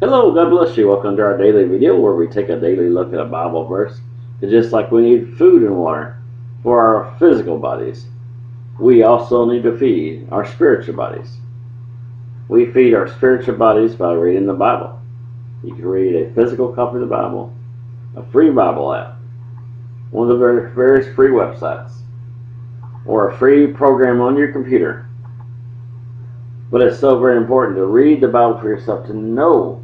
Hello, God bless you. Welcome to our daily video where we take a daily look at a Bible verse. It's just like we need food and water for our physical bodies, we also need to feed our spiritual bodies. We feed our spiritual bodies by reading the Bible. You can read a physical copy of the Bible, a free Bible app, one of the various free websites, or a free program on your computer. But it's so very important to read the Bible for yourself to know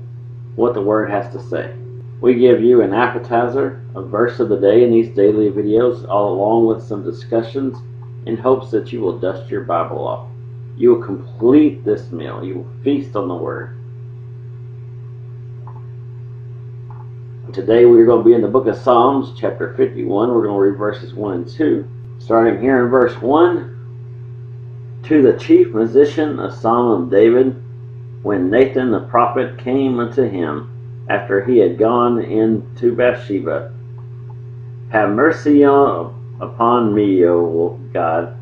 what the Word has to say. We give you an appetizer, a verse of the day in these daily videos, all along with some discussions in hopes that you will dust your Bible off. You will complete this meal. You will feast on the Word. Today we're going to be in the book of Psalms, chapter 51. We're going to read verses 1 and 2. Starting here in verse 1. To the chief musician, a psalm of David, when Nathan the prophet came unto him after he had gone into Bathsheba. Have mercy on, upon me, O God,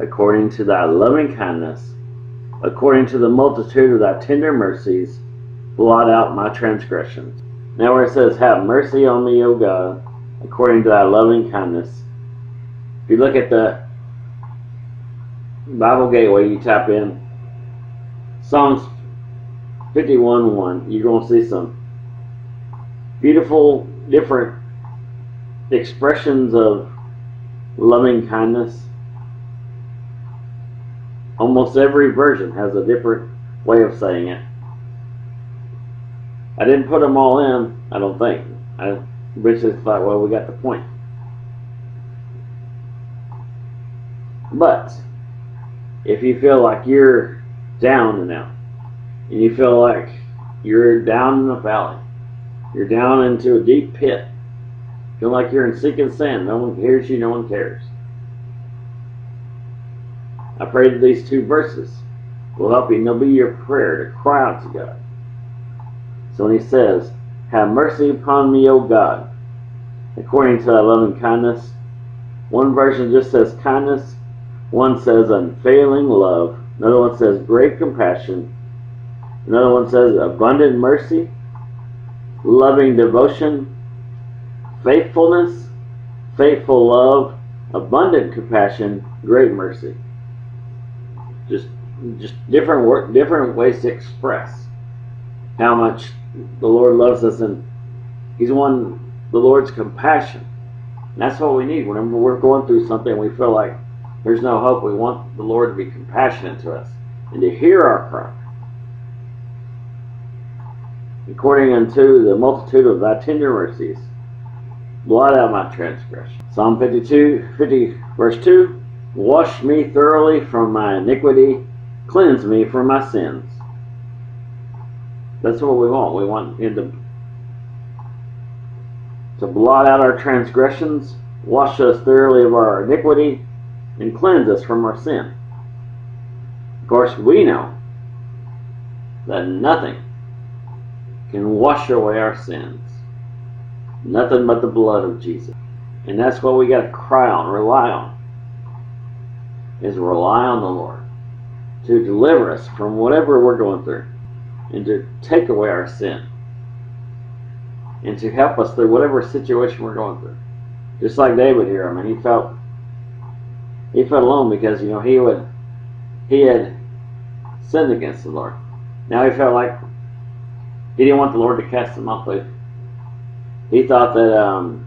according to thy loving kindness, according to the multitude of thy tender mercies, blot out my transgressions. Now, where it says, Have mercy on me, O God, according to thy loving kindness. If you look at the Bible Gateway, you type in Psalms 51 1, you're going to see some beautiful, different expressions of loving kindness. Almost every version has a different way of saying it. I didn't put them all in, I don't think. I just thought, well, we got the point. But if you feel like you're down and out, and you feel like you're down in the valley, you're down into a deep pit. Feel like you're in sinking sand. No one hears you, no one cares. I pray that these two verses will help you and they'll be your prayer to cry out to God. So when he says, Have mercy upon me, O God, according to thy loving kindness, one version just says kindness, one says unfailing love, another one says great compassion, another one says abundant mercy, loving devotion, faithfulness, faithful love, abundant compassion, great mercy. Just just different work, different ways to express how much the Lord loves us and He's one the Lord's compassion. And that's what we need. Whenever we're going through something we feel like there's no hope, we want the Lord to be compassionate to us and to hear our cry according unto the multitude of thy tender mercies. Blot out my transgression. Psalm 52, 50, verse 2. Wash me thoroughly from my iniquity, cleanse me from my sins. That's what we want. We want him to, to blot out our transgressions, wash us thoroughly of our iniquity, and cleanse us from our sin. Of course, we know that nothing can wash away our sins. Nothing but the blood of Jesus. And that's what we got to cry on, rely on. Is rely on the Lord to deliver us from whatever we're going through and to take away our sin and to help us through whatever situation we're going through. Just like David here, I mean, he felt he felt alone because you know he would he had sinned against the Lord. Now he felt like he didn't want the Lord to cast him off. But he thought that um,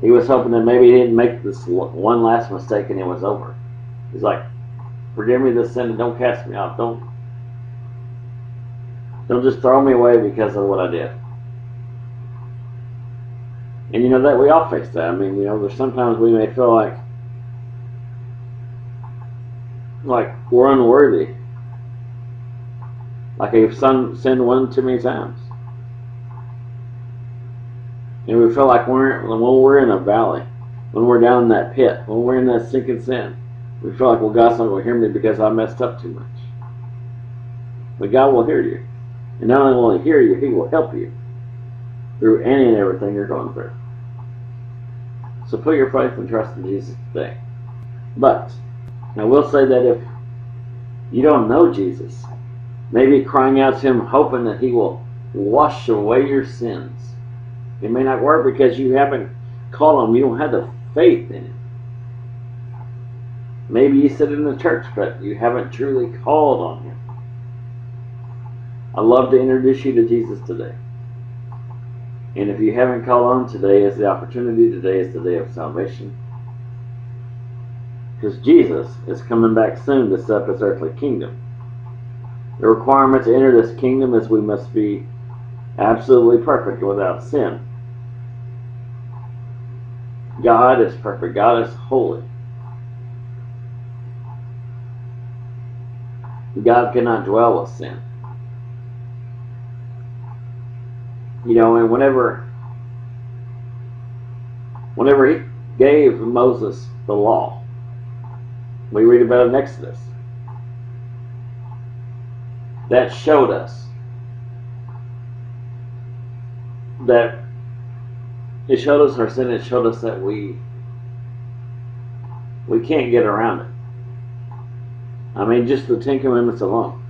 he was hoping that maybe he didn't make this one last mistake and it was over. He's like, forgive me this sin and don't cast me off. Don't don't just throw me away because of what I did. And you know that we all face that. I mean, you know, there's sometimes we may feel like like we're unworthy like I've sinned one too many times. And we feel like we're, when we're in a valley, when we're down in that pit, when we're in that sinking sin, we feel like, well, God's not going to hear me because I messed up too much. But God will hear you. And not only will He hear you, He will help you through any and everything you're going through. So put your faith and trust in Jesus today. But I will say that if you don't know Jesus, Maybe crying out to Him, hoping that He will wash away your sins. It may not work because you haven't called on Him. You don't have the faith in Him. Maybe you sit in the church, but you haven't truly called on Him. I'd love to introduce you to Jesus today. And if you haven't called on today is the opportunity. Today is the day of salvation. Because Jesus is coming back soon to set up his earthly kingdom. The requirement to enter this kingdom is we must be absolutely perfect without sin. God is perfect. God is holy. God cannot dwell with sin. You know, and whenever whenever he gave Moses the law, we read about it in Exodus. That showed us that it showed us our sin, it showed us that we we can't get around it. I mean, just the Ten Commandments alone.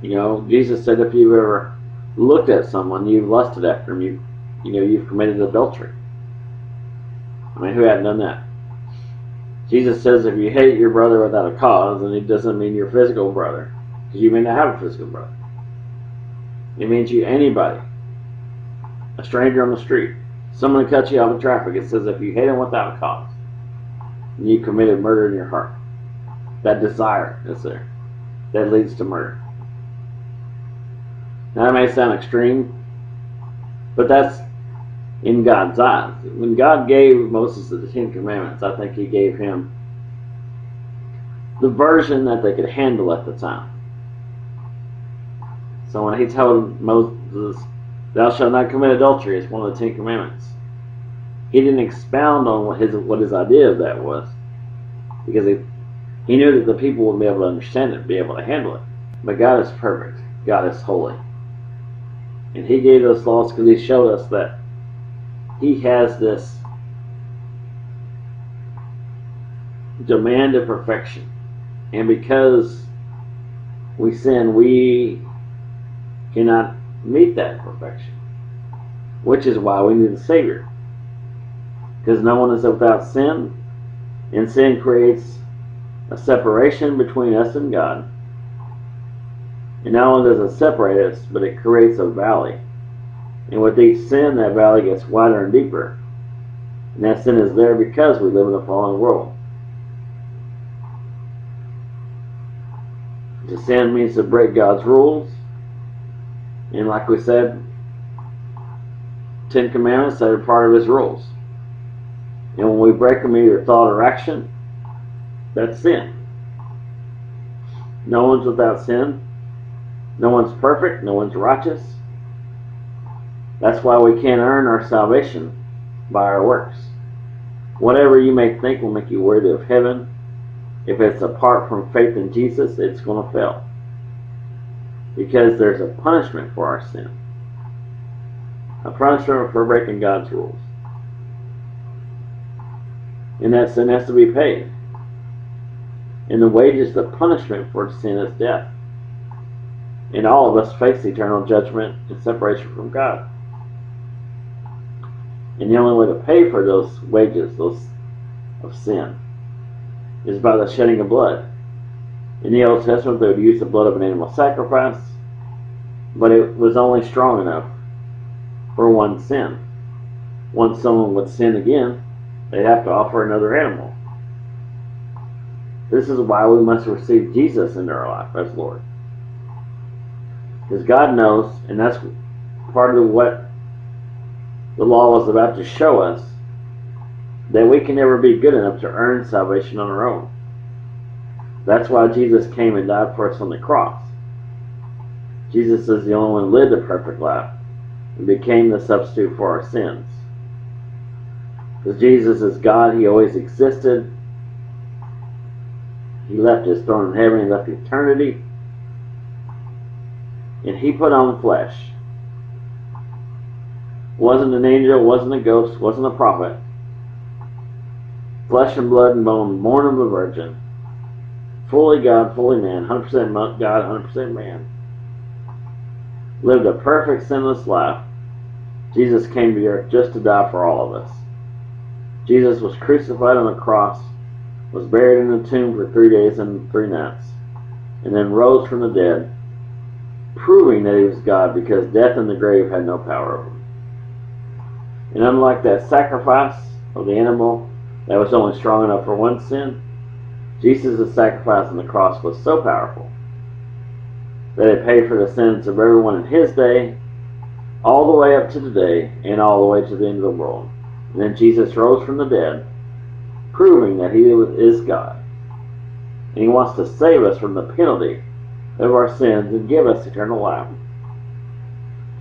You know, Jesus said if you've ever looked at someone, you've lusted after him, you, you know, you've committed adultery. I mean, who hadn't done that? Jesus says if you hate your brother without a cause, and it doesn't mean your physical brother, because you may not have a physical brother. It means you anybody, a stranger on the street, someone cuts you off in traffic. It says if you hate him without a cause, you committed murder in your heart that desire is there that leads to murder. Now, that may sound extreme, but that's in God's eyes. When God gave Moses the Ten Commandments, I think He gave him the version that they could handle at the time. So when He told Moses, "Thou shalt not commit adultery," it's one of the Ten Commandments. He didn't expound on what his what his idea of that was, because he he knew that the people would be able to understand it, be able to handle it. But God is perfect. God is holy. And He gave us laws because He showed us that He has this demand of perfection. And because we sin, we cannot meet that perfection. Which is why we need a Savior. Because no one is without sin, and sin creates a separation between us and God. And not only does it separate us, but it creates a valley. And with each sin, that valley gets wider and deeper. And that sin is there because we live in a fallen world. To sin means to break God's rules. And like we said, Ten Commandments that are part of His rules. And when we break them either thought or action, that's sin. No one's without sin. No one's perfect. No one's righteous. That's why we can't earn our salvation by our works. Whatever you may think will make you worthy of heaven, if it's apart from faith in Jesus, it's going to fail. Because there's a punishment for our sin. A punishment for breaking God's rules. And that sin has to be paid. And the wages, the punishment for sin is death. And all of us face eternal judgment and separation from God. And the only way to pay for those wages, those of sin, is by the shedding of blood. In the Old Testament, they would use the blood of an animal sacrifice, but it was only strong enough for one sin. Once someone would sin again, they'd have to offer another animal. This is why we must receive Jesus into our life as Lord. Because God knows, and that's part of what the law was about to show us, that we can never be good enough to earn salvation on our own. That's why Jesus came and died for us on the cross. Jesus is the only one who lived a perfect life and became the substitute for our sins. Because Jesus is God, He always existed, he left his throne in heaven, he left eternity, and he put on flesh. Wasn't an angel, wasn't a ghost, wasn't a prophet. Flesh and blood and bone, born of a virgin, fully God, fully man, 100% God, 100% man, lived a perfect sinless life, Jesus came to earth just to die for all of us. Jesus was crucified on the cross, was buried in the tomb for three days and three nights, and then rose from the dead, proving that he was God because death and the grave had no power over him. And unlike that sacrifice of the animal that was only strong enough for one sin, Jesus' sacrifice on the cross was so powerful that it paid for the sins of everyone in his day, all the way up to today, and all the way to the end of the world. And then Jesus rose from the dead, proving that he is God. And he wants to save us from the penalty of our sins and give us eternal life.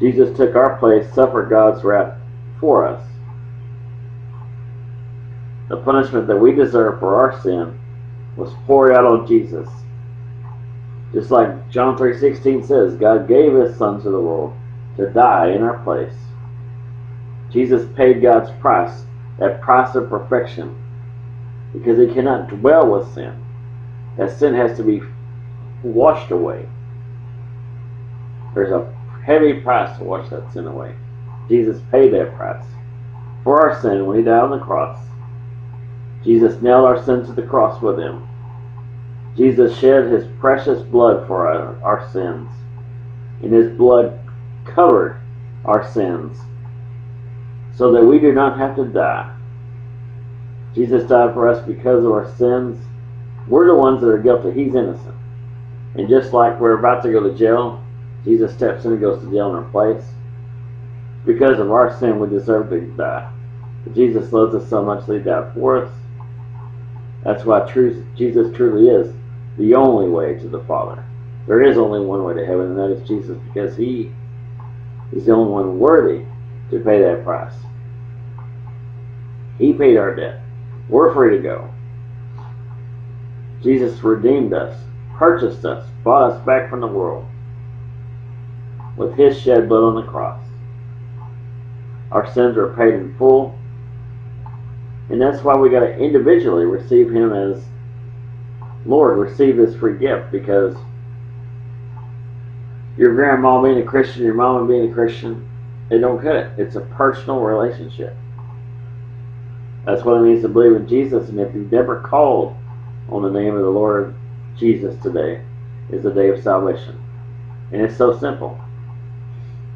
Jesus took our place, suffered God's wrath for us. The punishment that we deserve for our sin was poured out on Jesus. Just like John 3.16 says, God gave his son to the world to die in our place. Jesus paid God's price, that price of perfection, because he cannot dwell with sin. That sin has to be washed away. There's a heavy price to wash that sin away. Jesus paid that price for our sin when he died on the cross. Jesus nailed our sins to the cross with him. Jesus shed his precious blood for our, our sins, and his blood covered our sins so that we do not have to die. Jesus died for us because of our sins. We're the ones that are guilty. He's innocent. And just like we're about to go to jail, Jesus steps in and goes to jail in our place. Because of our sin, we deserve to die. But Jesus loves us so much that he died for us. That's why Jesus truly is the only way to the Father. There is only one way to heaven, and that is Jesus, because He is the only one worthy to pay that price. He paid our debt. We're free to go. Jesus redeemed us, purchased us, bought us back from the world with His shed blood on the cross. Our sins are paid in full, and that's why we got to individually receive Him as Lord, receive this free gift because your grandma being a Christian, your mama being a Christian, it don't cut it. It's a personal relationship. That's what it means to believe in Jesus. And if you've never called on the name of the Lord Jesus today, is the day of salvation. And it's so simple.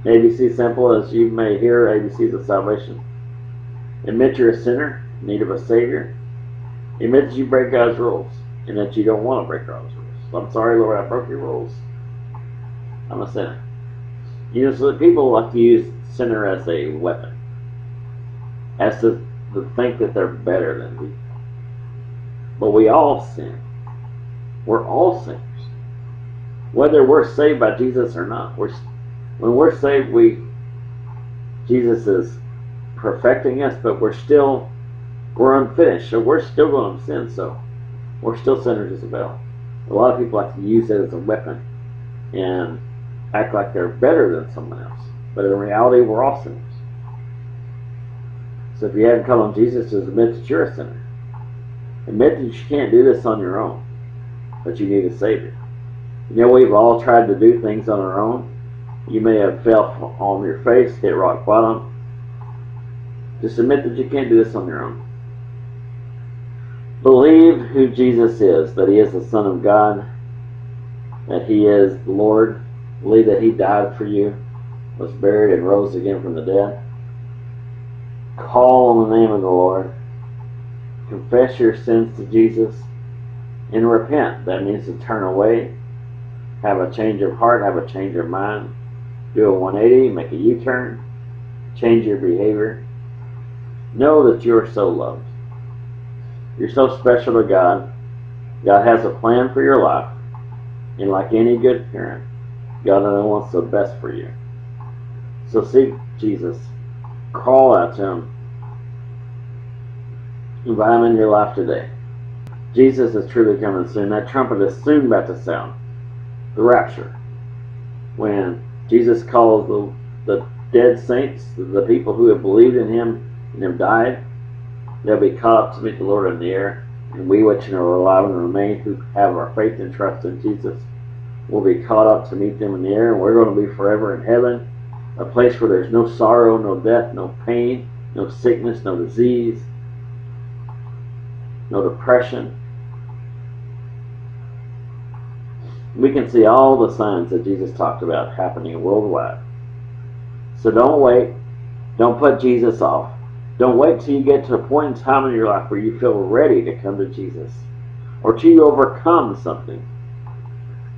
ABC simple as you may hear ABCs of salvation. Admit you're a sinner, need of a Savior. Admit that you break God's rules and that you don't want to break God's rules. I'm sorry, Lord, I broke your rules. I'm a sinner. You know, so people like to use sinner as a weapon, as to, to think that they're better than we. But we all sin. We're all sinners. Whether we're saved by Jesus or not, we're when we're saved, we Jesus is perfecting us, but we're still we're unfinished, so we're still going to sin. So we're still sinners as well. A lot of people like to use it as a weapon and act like they're better than someone else. But in reality, we're all sinners. So if you haven't come on Jesus, just admit that you're a sinner. Admit that you can't do this on your own, but you need a Savior. You know, we've all tried to do things on our own. You may have fell on your face, hit rock bottom. Just admit that you can't do this on your own. Believe who Jesus is, that he is the Son of God, that he is Lord. Believe that he died for you, was buried, and rose again from the dead. Call on the name of the Lord. Confess your sins to Jesus and repent. That means to turn away, have a change of heart, have a change of mind, do a 180, make a U turn, change your behavior. Know that you are so loved. You're so special to God. God has a plan for your life. And like any good parent, God only wants the best for you. So seek Jesus. Call out to Him. Invite Him in your life today. Jesus is truly coming soon. That trumpet is soon about to sound. The rapture. When Jesus calls the, the dead saints, the people who have believed in Him and have died, They'll be caught up to meet the Lord in the air. And we which are alive and remain who have our faith and trust in Jesus will be caught up to meet them in the air, and we're going to be forever in heaven, a place where there's no sorrow, no death, no pain, no sickness, no disease, no depression. We can see all the signs that Jesus talked about happening worldwide. So don't wait. Don't put Jesus off. Don't wait till you get to a point in time in your life where you feel ready to come to Jesus or till you overcome something.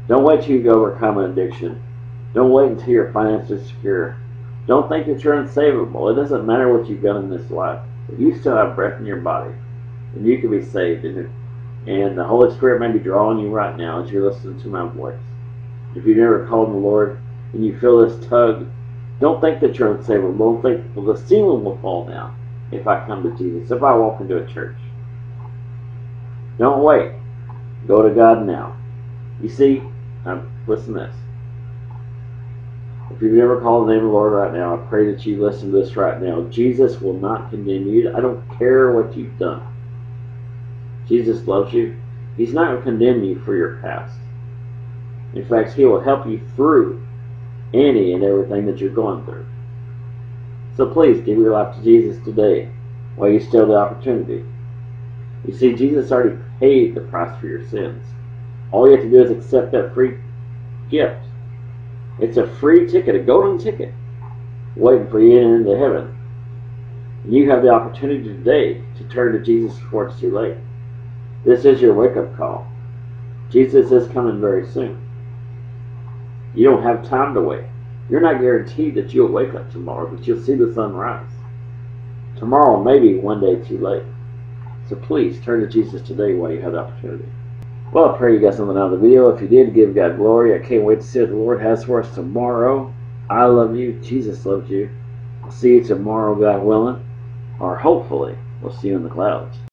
Don't wait till you overcome an addiction. Don't wait until your finances secure. Don't think that you're unsavable. It doesn't matter what you've done in this life. If you still have breath in your body, and you can be saved. And, and the Holy Spirit may be drawing you right now as you're listening to my voice. If you've never called the Lord and you feel this tug, don't think that you're unsavable. Don't think, well, the ceiling will fall down if I come to Jesus, if I walk into a church. Don't wait. Go to God now. You see, um, listen to this. If you've never called the name of the Lord right now, I pray that you listen to this right now. Jesus will not condemn you. I don't care what you've done. Jesus loves you. He's not going to condemn you for your past. In fact, He will help you through any and everything that you're going through. So please give your life to Jesus today while you still have the opportunity. You see, Jesus already paid the price for your sins. All you have to do is accept that free gift. It's a free ticket, a golden ticket, waiting for you into heaven. You have the opportunity today to turn to Jesus before it's too late. This is your wake up call. Jesus is coming very soon. You don't have time to wait. You're not guaranteed that you'll wake up tomorrow, but you'll see the sun rise. Tomorrow may be one day too late. So please turn to Jesus today while you have the opportunity. Well, I pray you got something out of the video. If you did, give God glory. I can't wait to see what the Lord has for us tomorrow. I love you. Jesus loves you. I'll see you tomorrow, God willing. Or hopefully, we'll see you in the clouds.